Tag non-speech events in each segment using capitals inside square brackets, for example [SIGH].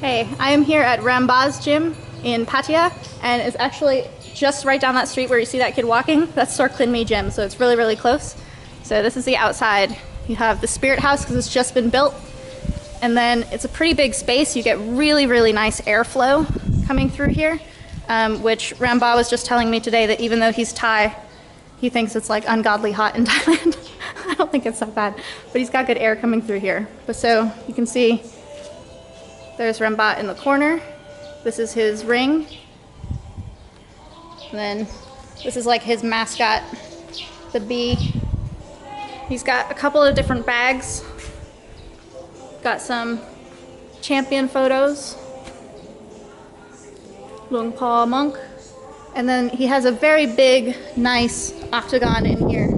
Hey, I am here at Rambaa's Gym in Pattaya, and it's actually just right down that street where you see that kid walking. That's Sor Klinmee Gym, so it's really, really close. So this is the outside. You have the Spirit House because it's just been built, and then it's a pretty big space. You get really, really nice airflow coming through here, um, which Rambaa was just telling me today that even though he's Thai, he thinks it's like ungodly hot in [LAUGHS] Thailand. I don't think it's that bad, but he's got good air coming through here. But so you can see there's Rambaa in the corner. This is his ring. And then this is like his mascot, the bee. He's got a couple of different bags. Got some champion photos. Luang Pa monk. And then he has a very big, nice octagon in here.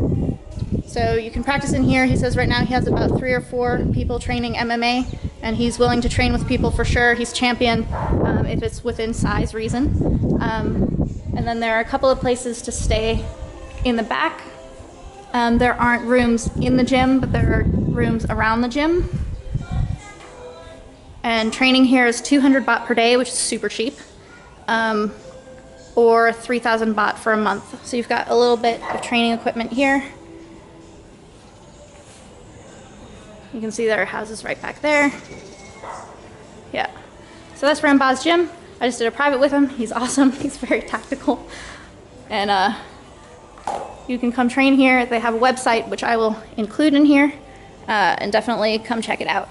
So you can practice in here. He says right now he has about three or four people training MMA and he's willing to train with people for sure. He's champion um, if it's within size reason. Um, and then there are a couple of places to stay in the back. Um, there aren't rooms in the gym, but there are rooms around the gym. And training here is 200 baht per day, which is super cheap, um, or 3,000 baht for a month. So you've got a little bit of training equipment here. You can see there are houses right back there. Yeah. So that's Rambaa's gym. I just did a private with him. He's [LAUGHS] awesome. He's very tactical. And uh, you can come train here. They have a website, which I will include in here. Uh, and definitely come check it out.